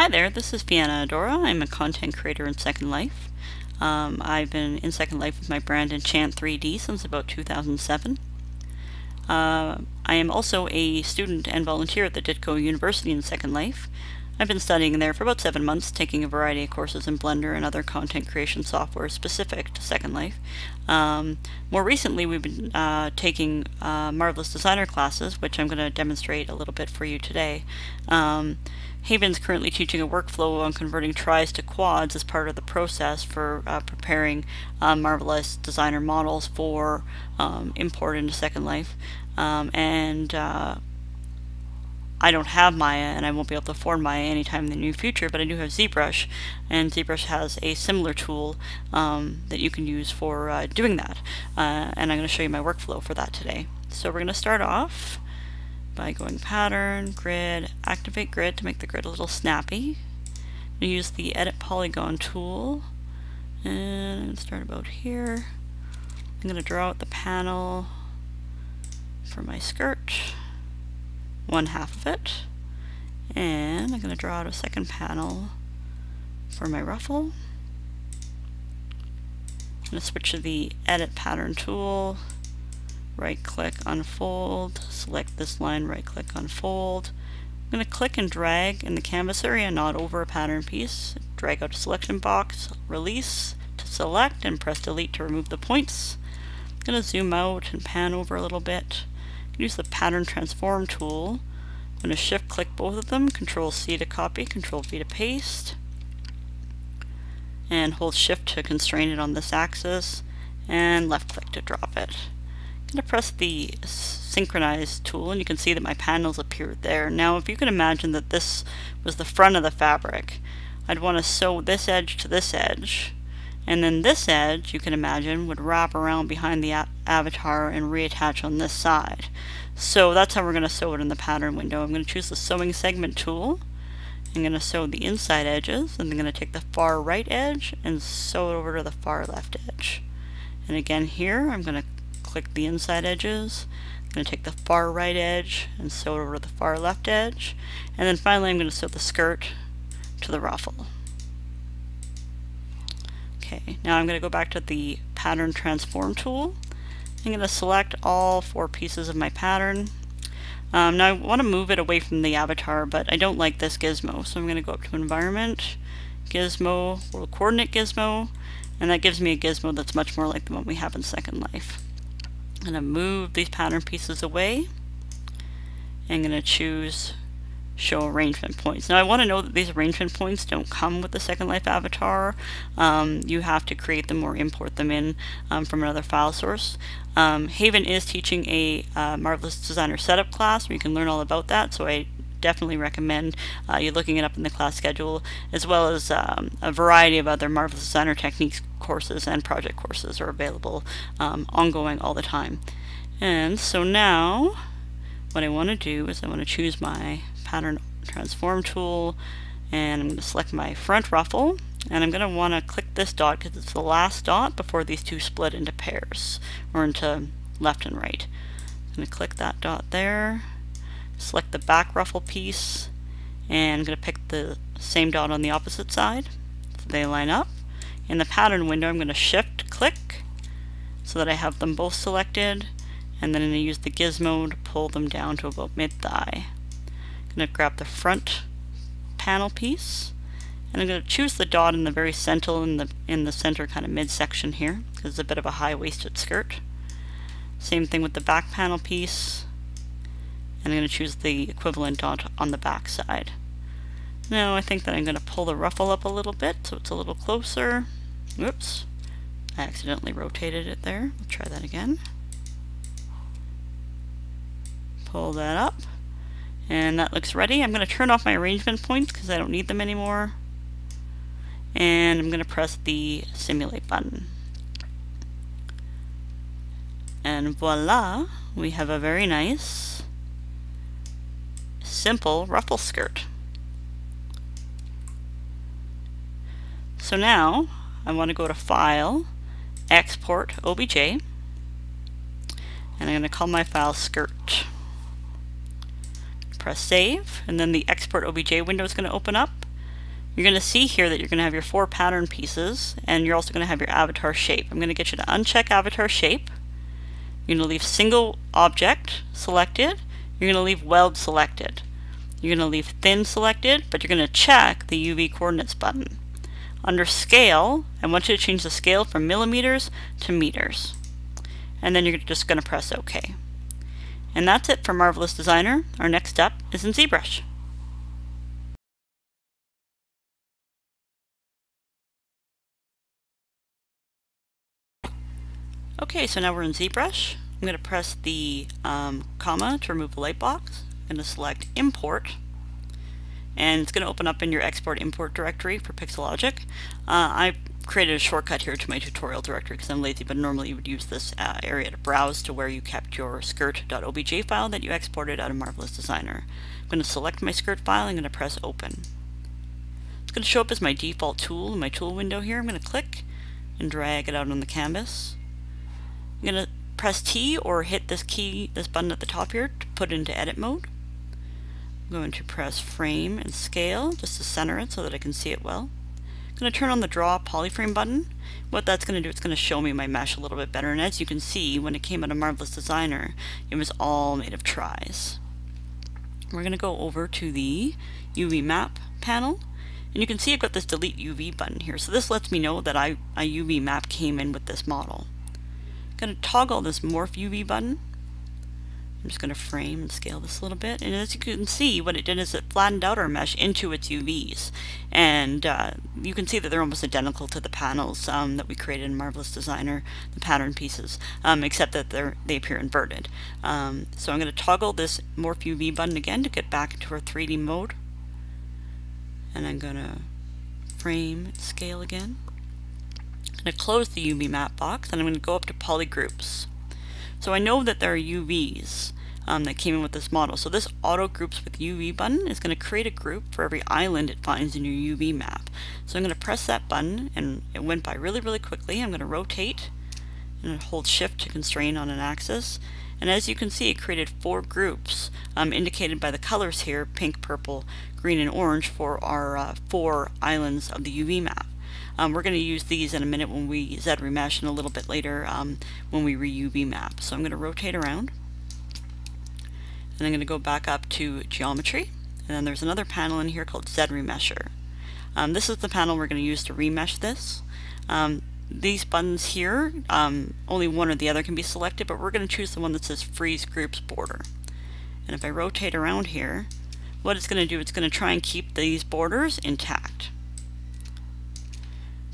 Hi there, this is Fianna Idora. I'm a content creator in Second Life. Um, I've been in Second Life with my brand Enchant 3D since about 2007. Uh, I am also a student and volunteer at the Ditko University in Second Life. I've been studying there for about seven months, taking a variety of courses in Blender and other content creation software specific to Second Life. Um, more recently, we've been uh, taking uh, Marvelous Designer classes, which I'm going to demonstrate a little bit for you today. Um, Haven's currently teaching a workflow on converting tris to quads as part of the process for uh, preparing uh, Marvelous Designer models for um, import into Second Life. Um, and uh, I don't have Maya and I won't be able to afford Maya anytime in the near future, but I do have ZBrush, and ZBrush has a similar tool um, that you can use for uh, doing that. Uh, and I'm going to show you my workflow for that today. So we're going to start off by going pattern, grid, activate grid to make the grid a little snappy. I'm going to use the edit polygon tool and start about here. I'm going to draw out the panel for my skirt, one half of it, and I'm going to draw out a second panel for my ruffle. I'm going to switch to the edit pattern tool right click unfold, select this line, right click unfold. I'm going to click and drag in the canvas area, not over a pattern piece. Drag out a selection box, release to select and press delete to remove the points. I'm going to zoom out and pan over a little bit. Use the pattern transform tool. I'm going to shift click both of them, control C to copy, control V to paste. And hold shift to constrain it on this axis and left click to drop it. I'm going to press the synchronize tool and you can see that my panels appeared there. Now if you can imagine that this was the front of the fabric, I'd want to sew this edge to this edge and then this edge, you can imagine, would wrap around behind the avatar and reattach on this side. So that's how we're going to sew it in the pattern window. I'm going to choose the sewing segment tool. I'm going to sew the inside edges and I'm going to take the far right edge and sew it over to the far left edge. And again here, I'm going to click the inside edges. I'm going to take the far right edge and sew it over to the far left edge. And then finally I'm going to sew the skirt to the ruffle. Okay, now I'm going to go back to the pattern transform tool. I'm going to select all four pieces of my pattern. Um, now I want to move it away from the avatar, but I don't like this gizmo, so I'm going to go up to Environment, Gizmo, World Coordinate Gizmo, and that gives me a gizmo that's much more like the one we have in Second Life. I'm going to move these pattern pieces away. I'm going to choose show arrangement points. Now I want to know that these arrangement points don't come with the Second Life avatar. Um, you have to create them or import them in um, from another file source. Um, Haven is teaching a uh, Marvelous Designer Setup class where you can learn all about that, so I definitely recommend uh, you looking it up in the class schedule, as well as um, a variety of other Marvelous Designer Techniques courses and project courses are available um, ongoing all the time. And so now, what I want to do is I want to choose my pattern transform tool, and I'm going to select my front ruffle, and I'm going to want to click this dot because it's the last dot before these two split into pairs, or into left and right. I'm going to click that dot there, select the back ruffle piece, and I'm going to pick the same dot on the opposite side so they line up. In the pattern window I'm going to shift click so that I have them both selected and then I'm going to use the gizmo to pull them down to about mid-thigh. I'm going to grab the front panel piece and I'm going to choose the dot in the very center in the in the center kind of midsection here because it's a bit of a high-waisted skirt. Same thing with the back panel piece and I'm going to choose the equivalent dot on the back side. Now I think that I'm going to pull the ruffle up a little bit so it's a little closer. Whoops. I accidentally rotated it there. We'll try that again. Pull that up. And that looks ready. I'm going to turn off my arrangement points because I don't need them anymore. And I'm going to press the simulate button. And voila, we have a very nice, simple ruffle skirt. So now I want to go to File, Export OBJ, and I'm going to call my file skirt. Press save, and then the Export OBJ window is going to open up. you're going to see here that you're going to have your four pattern pieces and you're also going to have your avatar shape. I'm going to get you to uncheck avatar shape. You're going to leave single object selected. You're going to leave weld selected. You're going to leave thin selected, but you're going to check the UV coordinates button. Under scale, I want you to change the scale from millimeters to meters. And then you're just going to press OK. And that's it for Marvelous Designer. Our next step is in ZBrush. Okay, so now we're in ZBrush. I'm going to press the um, comma to remove the light box. I'm going to select Import. And it's going to open up in your Export Import directory for Pixologic. Uh, I created a shortcut here to my tutorial directory because I'm lazy, but normally you would use this uh, area to browse to where you kept your skirt.obj file that you exported out of Marvelous Designer. I'm going to select my skirt file. I'm going to press Open. It's going to show up as my default tool in my tool window here. I'm going to click and drag it out on the canvas. I'm going to press T or hit this key, this button at the top here to put it into edit mode. I'm going to press frame and scale just to center it so that I can see it well. Going to turn on the draw polyframe button. What that's going to do, it's going to show me my mesh a little bit better. And as you can see, when it came out of Marvelous Designer, it was all made of tris. We're going to go over to the UV map panel. And you can see I've got this delete UV button here. So this lets me know that I, a UV map came in with this model I'm going to toggle this morph UV button. I'm just going to frame and scale this a little bit. And as you can see, what it did is it flattened out our mesh into its UVs. And uh, you can see that they're almost identical to the panels um, that we created in Marvelous Designer, the pattern pieces, um, except that they're, they appear inverted. Um, so I'm going to toggle this Morph UV button again to get back into our 3D mode. And I'm going to frame scale again. I'm going to close the UV map box and I'm going to go up to polygroups. So I know that there are UVs um, that came in with this model. So this auto groups with UV button is going to create a group for every island it finds in your UV map. So I'm going to press that button and it went by really really quickly. I'm going to rotate and hold shift to constrain on an axis. And as you can see, it created four groups um, indicated by the colors here, pink, purple, green, and orange for our uh, four islands of the UV map. Um, we're going to use these in a minute when we Z remesh and a little bit later um, when we re-UV map. So I'm going to rotate around and I'm going to go back up to geometry and then there's another panel in here called Z remesher. Um, this is the panel we're going to use to remesh this. Um, these buttons here, um, only one or the other can be selected, but we're going to choose the one that says freeze groups border. And if I rotate around here, what it's going to do, it's going to try and keep these borders intact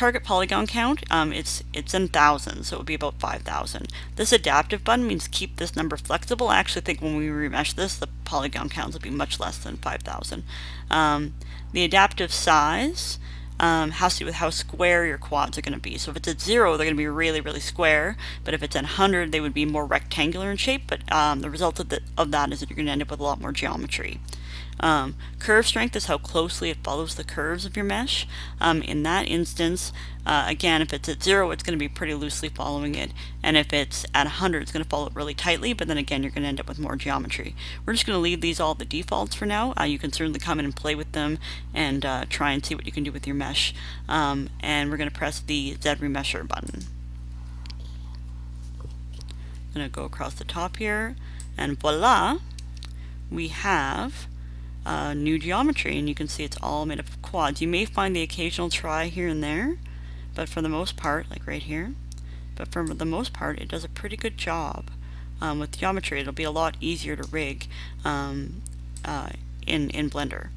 target polygon count, um, it's, it's in thousands, so it would be about 5,000. This adaptive button means keep this number flexible. I actually think when we remesh this, the polygon counts will be much less than 5,000. Um, the adaptive size um, has to do with how square your quads are going to be. So if it's at zero, they're going to be really, really square. But if it's at 100, they would be more rectangular in shape. But um, the result of, the, of that is that you're going to end up with a lot more geometry. Um, curve strength is how closely it follows the curves of your mesh. Um, in that instance, uh, again, if it's at zero, it's going to be pretty loosely following it. And if it's at 100, it's going to follow it really tightly, but then again, you're going to end up with more geometry. We're just going to leave these all the defaults for now. Uh, you can certainly come in and play with them and uh, try and see what you can do with your mesh. Um, and we're going to press the Z Remesher button. I'm going to go across the top here, and voila, we have uh, new geometry and you can see it's all made up of quads. You may find the occasional tri here and there, but for the most part, like right here, but for the most part it does a pretty good job. Um, with geometry it'll be a lot easier to rig um, uh, in, in Blender.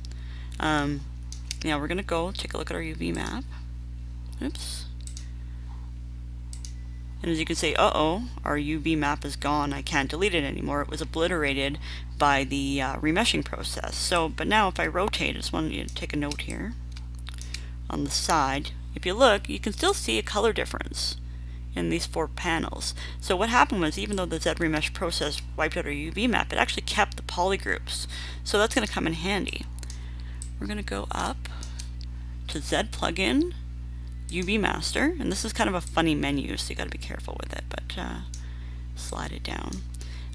Um, now we're going to go take a look at our UV map. Oops. And as you can see, uh-oh, our UV map is gone. I can't delete it anymore. It was obliterated by the uh, remeshing process. So, but now if I rotate, I just want you to take a note here on the side. If you look, you can still see a color difference in these four panels. So what happened was even though the Z-remesh process wiped out our UV map, it actually kept the polygroups. So that's going to come in handy. We're going to go up to Z plugin UV Master, and this is kind of a funny menu, so you got to be careful with it, but uh, slide it down.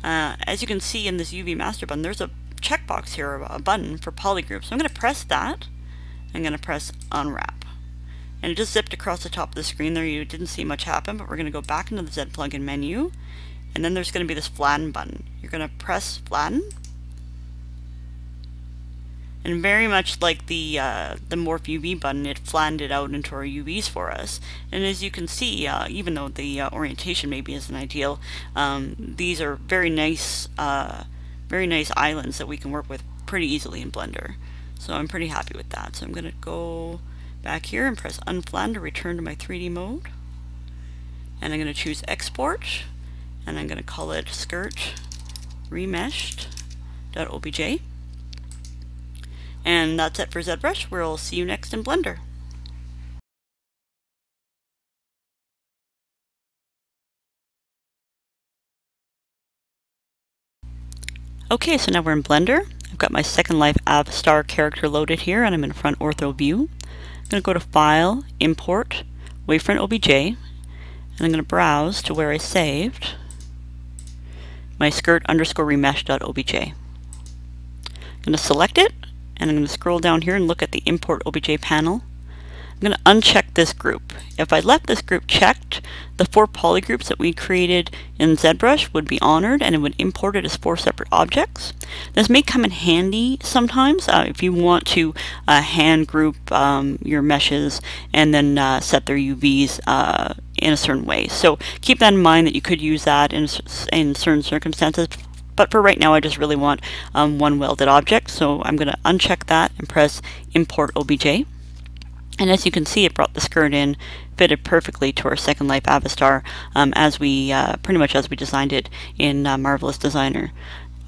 Uh, as you can see in this UV Master button, there's a checkbox here, a button for polygroups. So I'm going to press that, I'm going to press unwrap. And it just zipped across the top of the screen there. You didn't see much happen, but we're going to go back into the Z plugin menu. And then there's going to be this flatten button. You're going to press flatten. And very much like the uh, the morph UV button, it flattened it out into our UVs for us. And as you can see, uh, even though the uh, orientation maybe isn't ideal, um, these are very nice, uh, very nice islands that we can work with pretty easily in Blender. So I'm pretty happy with that. So I'm going to go back here and press unflatten to return to my 3D mode. And I'm going to choose export and I'm going to call it skirt remeshed.obj. And that's it for ZBrush. We'll see you next in Blender. Okay, so now we're in Blender. I've got my Second Life Avastar character loaded here and I'm in front ortho view. I'm going to go to File, Import, Wavefront OBJ, and I'm going to browse to where I saved my skirt underscore remesh.obj. I'm going to select it, and I'm going to scroll down here and look at the import obj panel. I'm going to uncheck this group. If I left this group checked, the four polygroups that we created in ZBrush would be honored and it would import it as four separate objects. This may come in handy sometimes uh, if you want to uh, hand group um, your meshes and then uh, set their UVs uh, in a certain way. So keep that in mind that you could use that in, in certain circumstances. But for right now, I just really want um, one welded object. So I'm going to uncheck that and press Import OBJ. And as you can see, it brought the skirt in, fitted perfectly to our Second Life Avastar, um, as we uh, pretty much as we designed it in uh, Marvelous Designer.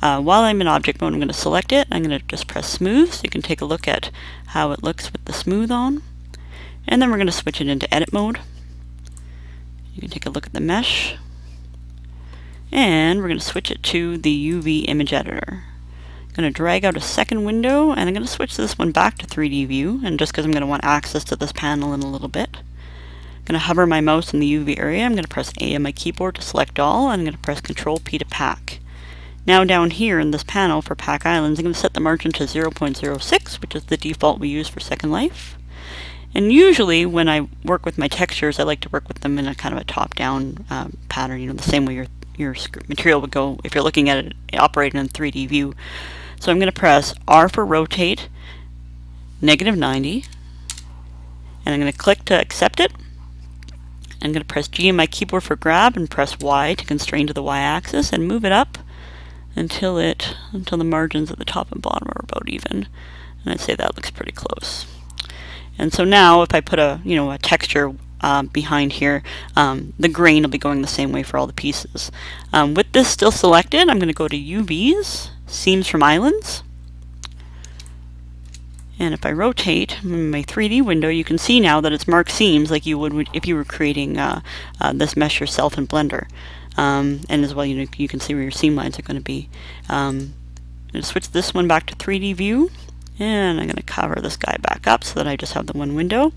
Uh, while I'm in object mode, I'm going to select it. I'm going to just press smooth so you can take a look at how it looks with the smooth on. And then we're going to switch it into edit mode. You can take a look at the mesh. And we're going to switch it to the UV image editor. I'm going to drag out a second window and I'm going to switch this one back to 3D view and just because I'm going to want access to this panel in a little bit. I'm going to hover my mouse in the UV area. I'm going to press A on my keyboard to select all and I'm going to press Control P to pack. Now down here in this panel for Pack Islands, I'm going to set the margin to 0.06, which is the default we use for Second Life. And usually when I work with my textures, I like to work with them in a kind of a top-down um, pattern, you know, the same way your, your material would go if you're looking at it operating in 3D view. So I'm going to press R for rotate, negative 90, and I'm going to click to accept it. I'm going to press G on my keyboard for grab and press Y to constrain to the Y-axis and move it up until it until the margins at the top and bottom are about even. And I'd say that looks pretty close. And so now if I put a, you know, a texture um, behind here, um, the grain will be going the same way for all the pieces. Um, with this still selected, I'm going to go to UVs, Seams from Islands. And if I rotate my 3D window, you can see now that it's marked seams like you would if you were creating uh, uh, this mesh yourself in Blender. Um, and as well, you know, you can see where your seam lines are going to be. Um, I'm going to switch this one back to 3D view and I'm going to cover this guy back up so that I just have the one window.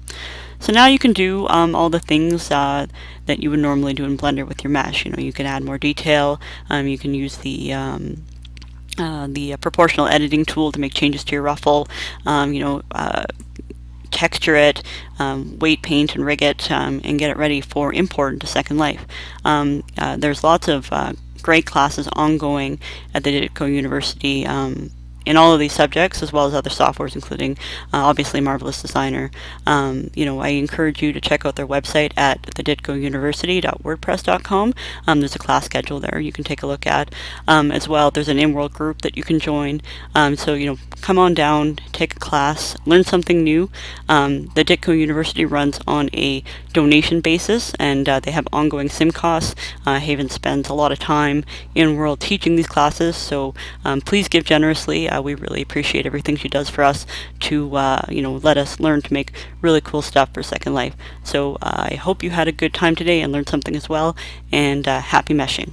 So now you can do um, all the things uh, that you would normally do in Blender with your mesh. You know, you can add more detail. Um, you can use the um, uh, the uh, proportional editing tool to make changes to your ruffle. Um, you know, uh, texture it, um, weight paint and rig it, um, and get it ready for import into Second Life. Um, uh, there's lots of uh, great classes ongoing at the Ditko University um, in all of these subjects as well as other softwares including uh, obviously Marvelous Designer. Um, you know, I encourage you to check out their website at theditkouniversity.wordpress.com. Um, there's a class schedule there you can take a look at um, as well. There's an in-world group that you can join. Um, so, you know, come on down, take a class, learn something new. Um, the Ditko University runs on a donation basis and uh, they have ongoing Simcosts. Uh, Haven spends a lot of time in world teaching these classes, so um, please give generously. Uh, we really appreciate everything she does for us to, uh, you know, let us learn to make really cool stuff for Second Life. So uh, I hope you had a good time today and learned something as well, and uh, happy meshing.